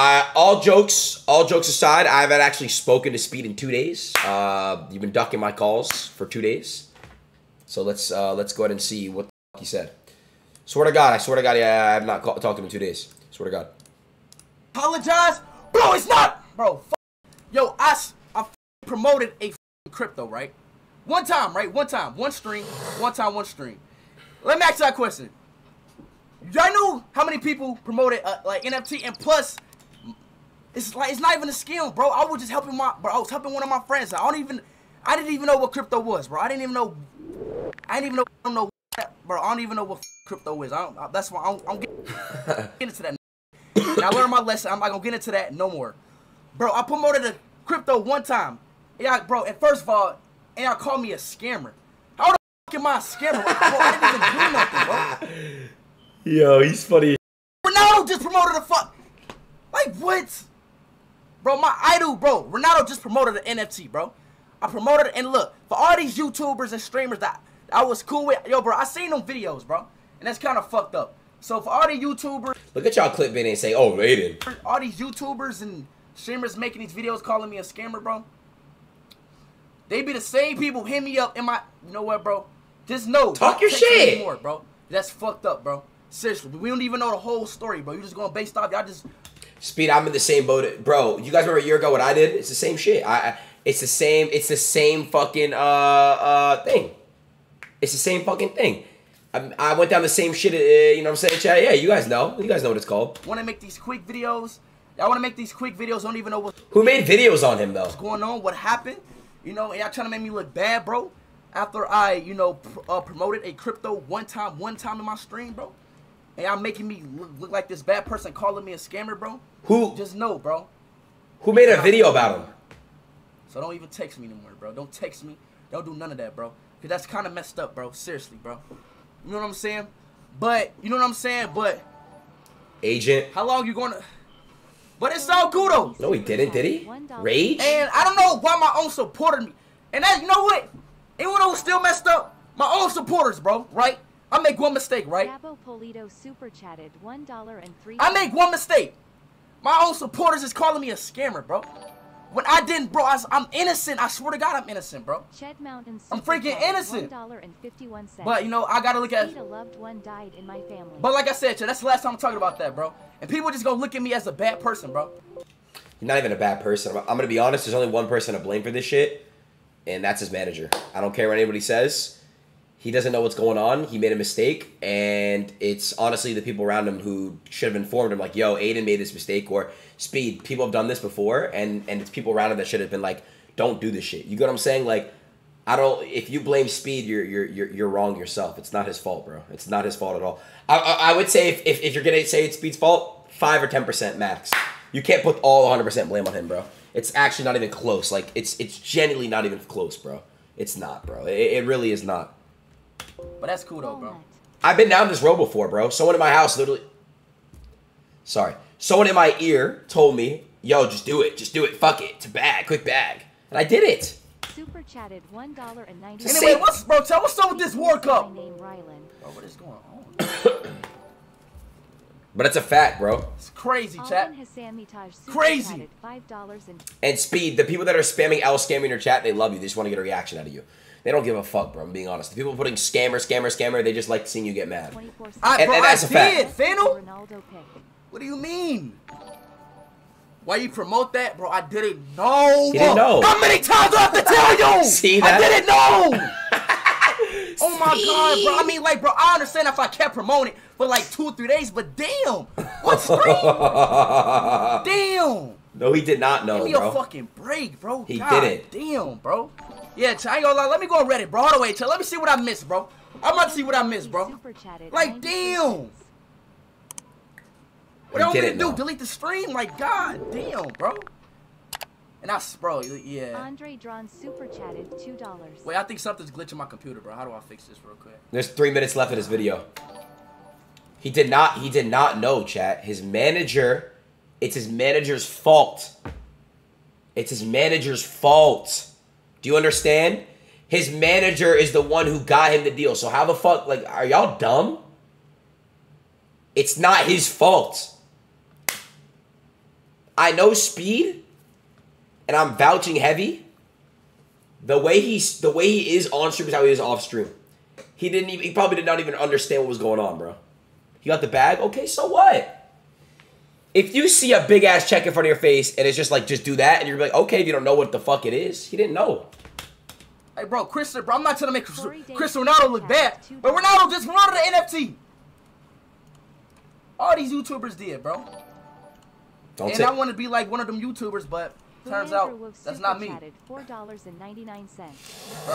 Uh, all jokes, all jokes aside, I haven't actually spoken to Speed in two days. Uh, you've been ducking my calls for two days, so let's uh, let's go ahead and see what he said. Swear to God, I swear to God, yeah, I have not talked to him in two days. Swear to God. apologize, bro. It's not, bro. Yo, I I promoted a crypto right, one time, right, one time, one stream, one time, one stream. Let me ask you that question. Y'all know how many people promoted uh, like NFT and plus, it's like it's not even a scam, bro. I was just helping my, bro. I was helping one of my friends. I don't even, I didn't even know what crypto was, bro. I didn't even know, I didn't even know, I don't know, bro. I don't even know what crypto is. I don't, I, that's why I'm, I'm getting, getting into that. And I learned my lesson. I'm not gonna get into that no more. Bro, I promoted a crypto one time. Yeah, bro, and first of all, and y'all called me a scammer. How the fuck am I a scammer? Bro, I didn't even do nothing, bro. Yo, he's funny. Ronaldo just promoted a fuck. Like what? Bro, my idol, bro. Ronaldo just promoted an NFT, bro. I promoted it, and look, for all these YouTubers and streamers that I was cool with, yo, bro, I seen them videos, bro, and that's kind of fucked up. So for all the YouTubers, Look at y'all clip video and say, "Oh, Raiden." all these YouTubers and streamers making these videos calling me a scammer, bro. They be the same people hit me up in my. You know what, bro? Just know. Talk your shit. Anymore, bro. That's fucked up, bro. Seriously, we don't even know the whole story, bro. You just going based off. Y'all just. Speed, I'm in the same boat, bro. You guys remember a year ago what I did? It's the same shit. I, I it's the same. It's the same fucking uh uh thing. It's the same fucking thing. I, I went down the same shit. Uh, you know what I'm saying, chat? Yeah, you guys know. You guys know what it's called. want to make these quick videos. Y'all want to make these quick videos. Don't even know what. Who made videos on him though? What's going on, what happened. You know, and y'all trying to make me look bad, bro. After I, you know, pr- uh, promoted a crypto one time, one time in my stream, bro. And y'all making me look, look like this bad person calling me a scammer, bro. Who Just know, bro. who made a video about him? So don't even text me anymore, bro. Don't text me. Don't do none of that, bro. Cause that's kind of messed up, bro. Seriously, bro. You know what I'm saying? But you know what I'm saying? But Agent? how long you gonna? But it's all cool though. No, he didn't. Did he? Rage? And I don't know why my own supporter me. And that, you know what? Anyone who's still messed up, my own supporters, bro. Right? I make one mistake, right? Gabo Polito super chatted one dollar and three. I make one mistake. My own supporters is calling me a scammer, bro. When I didn't, bro, I, am innocent. I swear to God, I'm innocent, bro. Ched Mountain I'm freaking innocent. One dollar and fifty-one cents. But you know, I gotta look at. Speed, a loved one died in my family. But like I said, that's the last time I'm talking about that, bro. And people just gonna look at me as a bad person, bro. You're not even a bad person. I'm, I'm gonna be honest. There's only one person to blame for this shit, and that's his manager. I don't care what anybody says. He doesn't know what's going on. He made a mistake, and it's honestly the people around him who should have informed him, like, "Yo, Adin made this mistake," or "Speed, people have done this before," and and it's people around him that should have been like, "Don't do this shit." You get what I'm saying? Like, I don't. If you blame Speed, you're you're you're, you're wrong yourself. It's not his fault, bro. It's not his fault at all. I I, I would say if, if if you're gonna say it's Speed's fault, five or ten percent max. You can't put all 100 percent blame on him, bro. It's actually not even close. Like it's it's genuinely not even close, bro. It's not, bro. It, it really is not. But that's cool though, bro. I've been down this road before, bro. Someone in my house literally. Sorry. Someone in my ear told me, yo, just do it. Just do it. Fuck it. It's a bag. Quick bag. And I did it. Super chatted one dollar and ninety. Anyway, say- what's bro? Tell what's up with this World Cup? My name Rylan. Bro, what is going on? But it's a fact, bro. It's crazy, chat. Alvin Hassan Mitaj super Crazy. chatted five dollars and And speed, the people that are spamming L scamming your chat, they love you. They just want to get a reaction out of you. They don't give a fuck, bro. I'm being honest. The people putting scammer, scammer, scammer, they just like seeing you get mad. I, And- bro, and that's I a fact. did, Fennel. What do you mean? Why you promote that, bro? I didn't know. He didn't know. How many times do I have to tell you? See that? I didn't know. oh my god, bro. I mean, like, bro, I understand if I kept promoting it for like two or three days, but damn, what stream? damn. No, he did not know, Give me a fucking break, bro. He God didn't. Damn, bro. Yeah, I ain't gonna lie. Let me go on Reddit, bro. All the way, ch- Let me see what I missed, bro. I'm about to see what I missed, bro. Like, damn. cents. What I He want me to do? know. Delete the stream? Like, god damn, bro. And I, bro, yeah. Andre Drawn super chatted two dollars. Wait, I think something's glitching my computer, bro. How do I fix this real quick? There's three minutes left of this video. He did not. He did not know, chat. His manager. It's his manager's fault. It's his manager's fault. Do you understand? His manager is the one who got him the deal. So how the fuck? Like, are y'all dumb? It's not his fault. I know speed, and I'm vouching heavy. The way he's the way he is on stream is how he is off stream. He didn't even he probably did not even understand what was going on, bro. He got the bag, okay, so what? If you see a big ass check in front of your face and it's just like just do that and you're like, okay, if you don't know what the fuck it is, he didn't know. Hey, bro, Chris, bro, I'm not trying to make Corey Chris Ronaldo look bad, has two but Ronaldo just promoted the NFT. All these YouTubers did, bro. Don't and say I want to be like one of them YouTubers, but turns out that's not super me. chatted $4.99.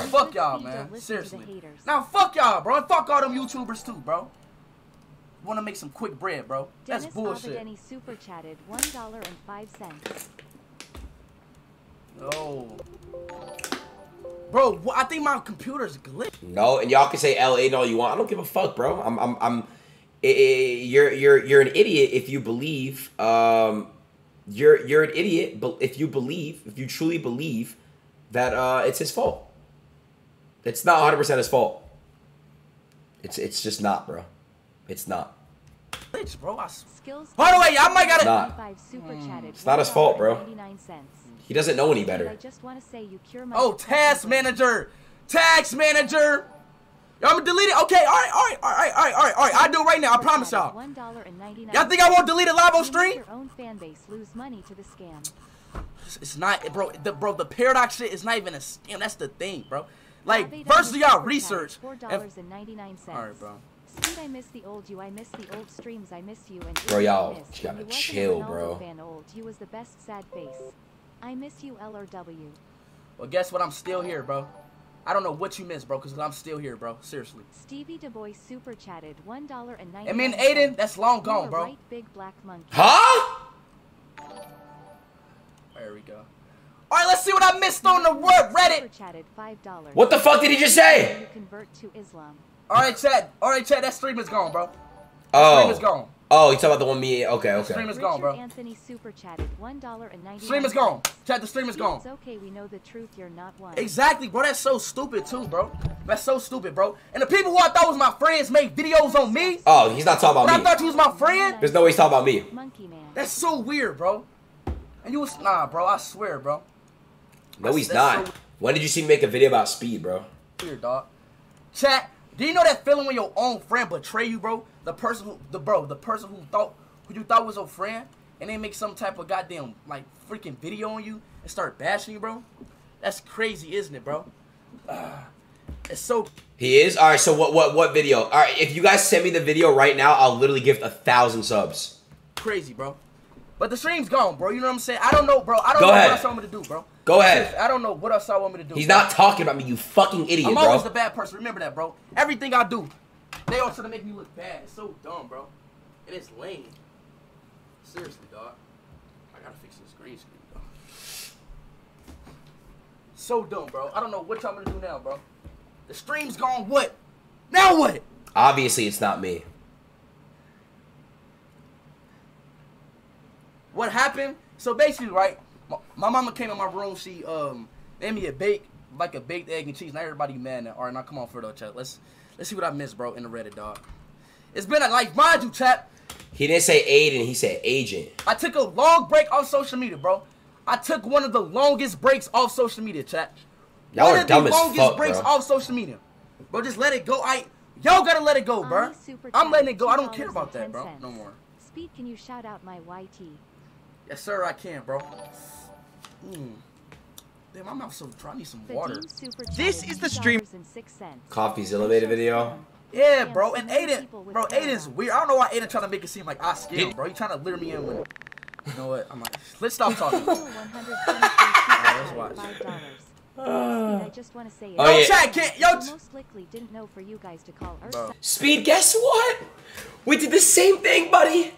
Fuck y'all, man. don't listen to the Seriously. Now, fuck y'all, bro. And fuck all them YouTubers, too, bro. Want to make some quick bread, bro. That's Dennis bullshit. Abedeni super chatted $1.05. No. Bro, I think my computer's glitched. No, and y'all can say LA and all you want. I don't give a fuck, bro. I'm I'm I'm eh, eh, you're you're you're an idiot if you believe um you're you're an idiot but if you believe if you truly believe that uh it's his fault. It's not 100% his fault. It's it's just not, bro. It's not. Glitch, bro. I s- Skills. By the way, I might gotta- Not. Super hmm. It's not his fault, bro. He doesn't know any better. I just want to say you cure my Oh, task manager. Tax manager. Yo, I'm gonna delete it. Okay, all right, all right, all right, all right, all right, all right. I do it right now. I promise y'all. $1.99. Y'all think I won't delete it live on stream? Your own fan base lose money to the scam. It's not, bro. The bro, the paradox shit is not even a scam. That's the thing, bro. Like, first Douglas y'all research. chatted $4.99. All right, bro. Speed, I miss the old you. I miss the old streams. I miss you. And Bro, I y'all miss. gotta you wasn't a chill, bro. Fan old, you was the best sad face. I miss you, LRW. Well, guess what? I'm still here, bro. I don't know what you missed, bro, because I'm still here, bro. Seriously. Stevie Du Bois super chatted $1.99. And me and Adin, that's long You gone, bro. Right big black monkey. Huh? There we go. All right, let's see what I missed on the word Super Reddit. chatted $5. What the fuck did he just say? You convert to Islam. All right, chat. All right, chat. That stream is gone, bro. That oh. stream is Oh. gone. Oh, you talking about the one me? Okay, okay Stream okay. is gone, bro. Richard Anthony super chatted $1.99. Stream is gone. Chat, the stream is It's gone. okay, we know the truth, you're not one. Exactly, bro. That's so stupid too, bro. That's so stupid, bro. And the people who I thought was my friends made videos on me. Oh, he's not talking about me. I thought me. you was my friend. There's no way he's talking about me. Monkey man. That's so weird, bro. And you was nah, bro. I swear, bro. No, he's That's not. so- When did you see me make a video about speed, bro? Weird, dog. Chat. Do you know that feeling when your own friend betray you, bro? The person who, the bro, the person who thought, who you thought was your friend, and they make some type of goddamn like freaking video on you and start bashing you, bro. That's crazy, isn't it, bro? Ah, it's so He is. All right. So what? What? What video? All right. If you guys send me the video right now, I'll literally gift a thousand subs. crazy, bro. But the stream's gone, bro. You know what I'm saying? I don't know, bro. I don't Go know ahead. what else I want me to do, bro. Go ahead. I don't know what else I want me to do. He's bro. not talking about me. You fucking idiot, I'm bro. always the bad person. Remember that, bro. Everything I do, they all try to make me look bad. It's so dumb, bro. And it's lame. Seriously, dog. I gotta fix this green screen, dog. So dumb, bro. I don't know what y'all gonna do now, bro. The stream's gone. What? Now what? Obviously, it's not me. what happened? So basically, right, my, my mama came in my room. She um made me a bake, like a baked egg and cheese. Now everybody mad now. All right, now come on, Fredo, chat. Let's let's see what I missed, bro, in the Reddit, dog. It's been a, like, mind you, chat. He didn't say Adin. He said agent. I took a long break off social media, bro. I took one of the longest breaks off social media, chat. Y'all one are of dumb the as longest fuck, breaks bro. off social media. Bro, just let it go. I y'all gotta let it go, bro. I'm letting it go. I don't care about that, bro. No more. Speed, can you shout out my YT? Yes, sir, I can, bro. Mm. Damn, my mouth's so dry. I need some water. Vadim super This is the stream- $2.06. Coffeezilla made a video. Yeah, bro. And Adin, bro, Adin's weird. I don't know why Aiden trying to make it seem like I scam, Did- bro. He trying to lure me in with. You know what? I'm like, let's stop talking. Super 123 watch. $5. I just want to say it. Oh, yo, yeah. chat, can't, yo, I t- most likely didn't know for you guys to call Bro. Speed, guess what? We did the same thing, buddy.